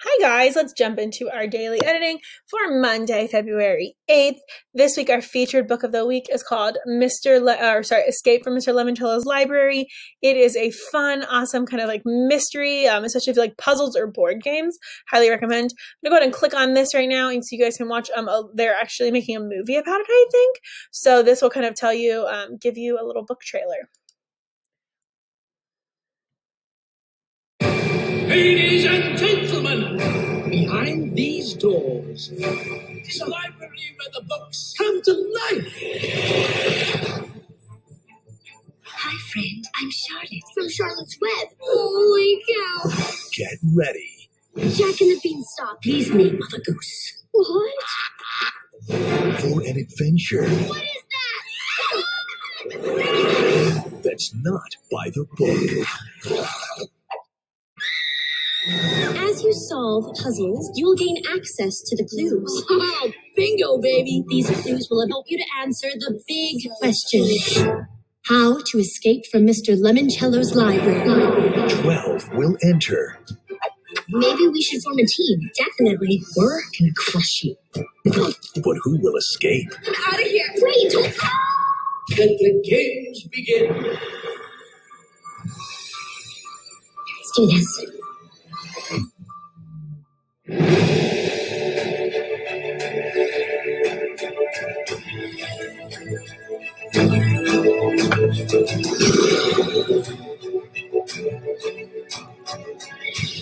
Hi guys, let's jump into our daily editing for Monday, February 8th. This week our featured book of the week is called Mr. Le- or sorry, Escape from Mr. Lemoncello's Library. It is a fun, awesome kind of like mystery, um, especially if you like puzzles or board games. Highly recommend. I'm gonna go ahead and click on this right now and so you guys can watch um a, they're actually making a movie about it, I think. So this will kind of tell you um give you a little book trailer. Doors is a library where the books come to life. Hi, friend. I'm Charlotte from Charlotte's Web. Holy cow! Get ready Jack and the Beanstalk. Please me, Mother Goose. What? for an adventure What is that? that's not by the book. Solve puzzles, you will gain access to the clues. Oh, bingo, baby. These clues will help you to answer the big question. How to escape from Mr. Lemoncello's library. Twelve will enter. Maybe we should form a team. Definitely. We're gonna crush you. But who will escape? I'm out of here! Wait! Don't Let the games begin. Let's do this.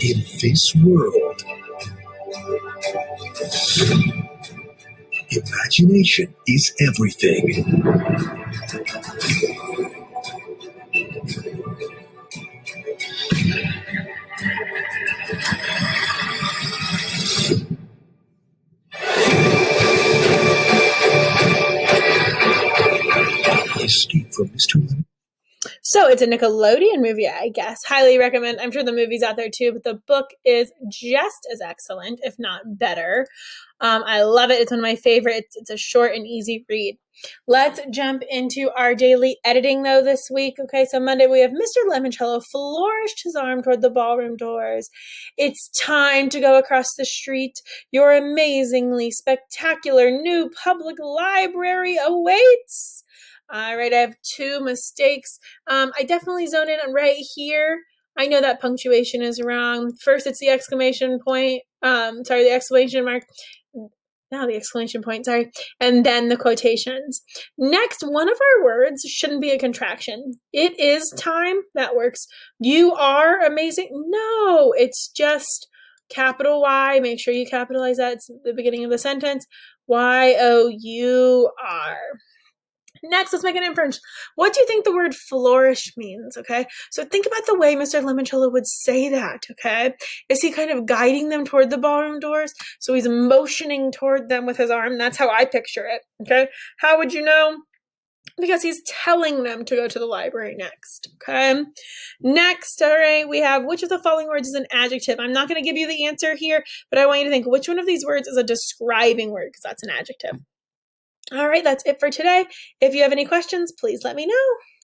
In this world, imagination is everything. From Mr. Lemon. So it's a Nickelodeon movie, I guess. Highly recommend. I'm sure the movie's out there too, but the book is just as excellent, if not better. Um, I love it. It's one of my favorites. It's a short and easy read. Let's jump into our daily editing though this week. Okay, so Monday we have Mr. Lemoncello flourished his arm toward the ballroom doors. It's time to go across the street. Your amazingly spectacular new public library awaits. All right, I have two mistakes. Um, I definitely zone in on right here. I know that punctuation is wrong. First, it's the exclamation point. Um, sorry, the exclamation mark. Now the exclamation point, sorry. And then the quotations. Next, one of our words shouldn't be a contraction. It is time. That works. You are amazing. No, it's just capital Y. Make sure you capitalize that. It's the beginning of the sentence. Y O U R. Next, let's make an inference. What do you think the word flourish means? Okay. So think about the way Mr. Lemoncello would say that. Okay. Is he kind of guiding them toward the ballroom doors? So he's motioning toward them with his arm. That's how I picture it. Okay. How would you know? Because he's telling them to go to the library next. Okay. Next, all right, we have which of the following words is an adjective? I'm not going to give you the answer here, but I want you to think which one of these words is a describing word because that's an adjective. All right, that's it for today. If you have any questions, please let me know.